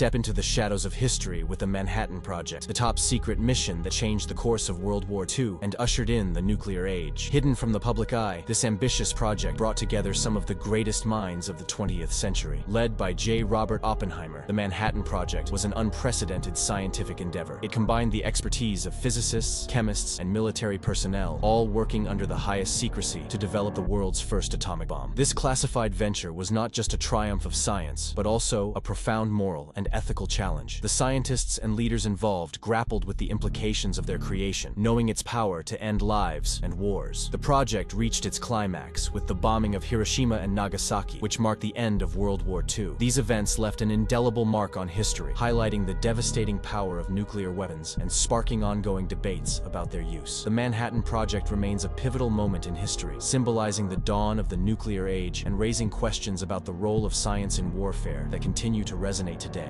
Step into the shadows of history with the Manhattan Project, the top secret mission that changed the course of World War II and ushered in the nuclear age. Hidden from the public eye, this ambitious project brought together some of the greatest minds of the 20th century. Led by J. Robert Oppenheimer, the Manhattan Project was an unprecedented scientific endeavor. It combined the expertise of physicists, chemists, and military personnel, all working under the highest secrecy to develop the world's first atomic bomb. This classified venture was not just a triumph of science, but also a profound moral and ethical challenge. The scientists and leaders involved grappled with the implications of their creation, knowing its power to end lives and wars. The project reached its climax with the bombing of Hiroshima and Nagasaki, which marked the end of World War II. These events left an indelible mark on history, highlighting the devastating power of nuclear weapons and sparking ongoing debates about their use. The Manhattan Project remains a pivotal moment in history, symbolizing the dawn of the nuclear age and raising questions about the role of science in warfare that continue to resonate today.